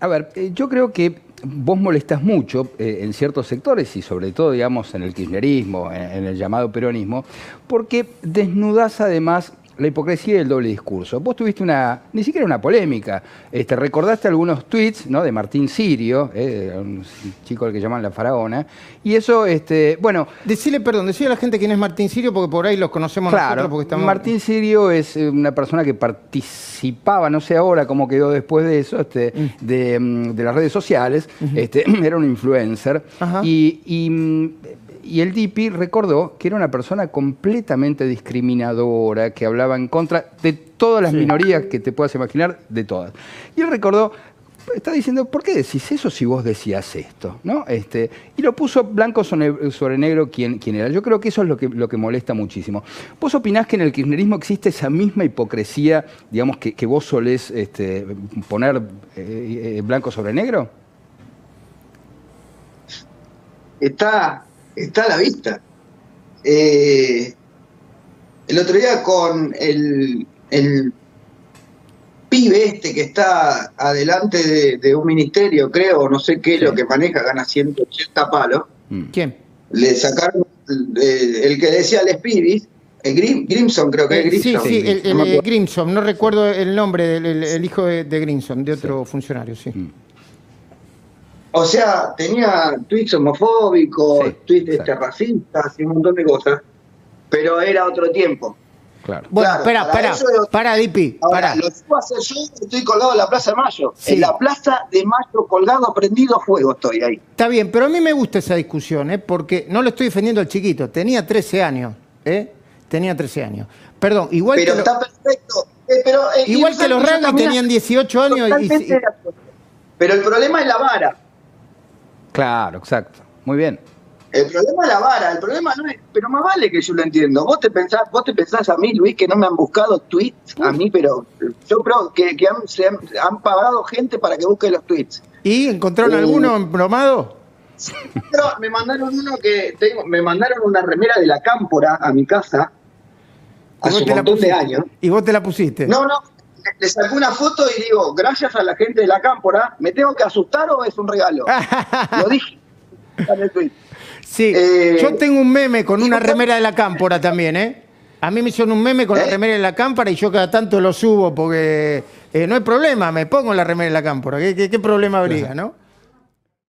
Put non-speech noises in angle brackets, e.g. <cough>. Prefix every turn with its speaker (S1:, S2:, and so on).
S1: A ver, eh, yo creo que vos molestás mucho eh, en ciertos sectores y sobre todo, digamos, en el kirchnerismo, en, en el llamado peronismo, porque desnudás además la hipocresía y el doble discurso. Vos tuviste una, ni siquiera una polémica, este, recordaste algunos tweets ¿no? de Martín Sirio, eh, un chico al que llaman la faraona, y eso, este, bueno,
S2: Decirle, perdón, decirle a la gente quién es Martín Sirio, porque por ahí los conocemos
S1: Claro,
S2: nosotros, porque estamos...
S1: Martín Sirio es eh, una persona que participaba, no sé ahora cómo quedó después de eso, este, de, mm, de las redes sociales, este, <clears throat> era un influencer,
S2: Ajá.
S1: y, y, mm, y el Dipi recordó que era una persona completamente discriminadora, que hablaba en contra de todas las minorías que te puedas imaginar, de todas. Y él recordó, está diciendo, ¿por qué decís eso si vos decías esto? ¿No? Este, y lo puso blanco sobre, negro quién, quién era. Yo creo que eso es lo que, lo que molesta muchísimo. ¿Vos opinás que en el kirchnerismo existe esa misma hipocresía, digamos, que, que vos solés este, poner eh, eh, blanco sobre negro?
S3: está, está a la vista. Eh, el otro día con el, el pibe este que está adelante de, de un ministerio, creo, no sé qué es lo que maneja, gana 180 palos,
S1: Mm.
S2: ¿Quién?
S3: le sacaron eh, el que decía Les Pibis, el Grim, Grimson creo que es
S2: Eh, sí,
S3: Grimson.
S2: sí, el,
S3: No
S2: el, eh. Grimson, no recuerdo el nombre del el- el hijo de, de Grimson, de otro funcionario, sí.
S1: Mm.
S3: O sea, tenía tweets homofóbicos,
S1: Sí,
S3: tweets este, racistas y un montón de cosas, pero era otro tiempo.
S1: Claro.
S2: Bueno,
S3: Claro,
S2: espera,
S3: para
S2: espera, para, Dipi,
S3: Ahora,
S2: para.
S3: lo que puedo hacer yo, estoy colgado en la Plaza de Mayo.
S2: Sí.
S3: En la Plaza de Mayo, colgado, prendido a fuego estoy ahí.
S2: Está bien, pero a mí me gusta esa discusión, ¿eh? porque no lo estoy defendiendo al chiquito, tenía 13 años, ¿eh? Tenía 13 años. Perdón, igual
S3: Pero
S2: que, lo-
S3: está perfecto. Eh, pero, eh,
S2: igual que los Rangos
S3: también-
S2: tenían 18 años y-.
S3: Pero el problema es la vara.
S1: Claro, exacto. Muy bien.
S3: El problema es la vara, el problema no es, pero más vale que yo lo entiendo. Vos te pensás, vos te pensás a mí, Luis, que no me han buscado tweets a mí, pero yo creo que, que han, se han, han pagado gente para que busque los tweets.
S2: ¿Y encontraron
S3: Uh.
S2: alguno embromado?
S3: Pero me mandaron uno que tengo, me mandaron una remera de la cámpora a mi casa hace un montón de años.
S2: Y vos te la pusiste.
S3: No, no, le- saqué una foto y digo, gracias a la gente de la cámpora, ¿me tengo que asustar o es un regalo? Lo <laughs> dije en el tweet.
S2: Sí,
S3: Eh,
S2: yo tengo un meme con una remera de la cámpora también, ¿eh? A mí me hicieron un meme con la
S3: ¿Eh?
S2: remera de la cámpora y yo cada tanto lo subo porque eh, no hay problema, me pongo la remera de la cámpora. ¿Qué, qué- qué problema habría, no?